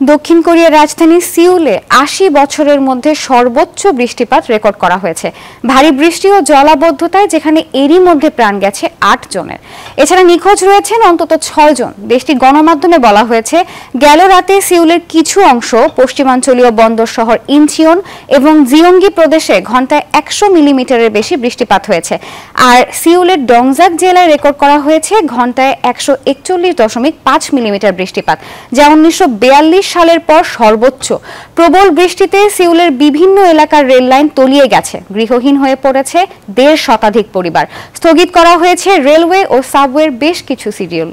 দক্ষিণ কোরিয়ার রাজধানী সিউলে আশি বছরের মধ্যে সর্বোচ্চ বৃষ্টিপাত রেকর্ড করা হয়েছে। ভারী বৃষ্টি ও জলাবদ্ধতায় যেখানে এরই মধ্যে প্রাণ গেছে আট জনের। এছাড়া নিখোঁজ রয়েছেন অন্তত ছয় জন। দেশটি গণমাধ্যমে বলা হয়েছে, গেল রাতে সিউলের কিছু অংশ পশ্চিমাঞ্চলীয় বন্দর শহর ইনচিয়ন এবং জিয়ঙ্গি প্রদেশে ঘন্টায় একশো মিলিমিটারের বেশি বৃষ্টিপাত হয়েছে। আর সিউলের ডংজাক জেলায় রেকর্ড করা হয়েছে, ঘন্টায় একশো একচল্লিশ দশমিক পাঁচ মিলিমিটার বৃষ্টিপাত, যা উনিশশো বিয়াল্লিশ সালের পর সর্বোচ্চ। প্রবল বৃষ্টিতে সিউলের বিভিন্ন এলাকার রেল লাইন তলিয়ে গেছে। গৃহহীন হয়ে পড়েছে দেড় শতাধিক পরিবার। স্থগিত করা হয়েছে রেলওয়ে ও সাবওয়ের বেশ কিছু সিরিয়াল